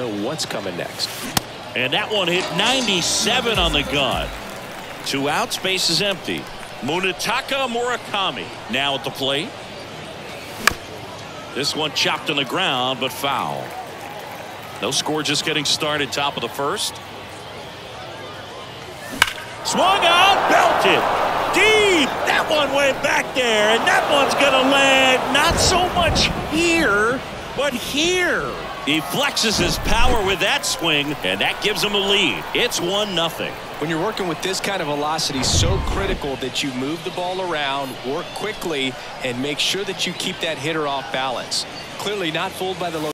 know what's coming next. And that one hit 97 on the gun. Two outs, base is empty. Munetaka Murakami now at the plate. This one chopped on the ground, but foul. No score just getting started top of the first. Swung out, belted. Deep. That one went back there, and that one's going to land not so much here, but here. He flexes his power with that swing, and that gives him a lead. It's 1 nothing. When you're working with this kind of velocity, so critical that you move the ball around, work quickly, and make sure that you keep that hitter off balance. Clearly not fooled by the low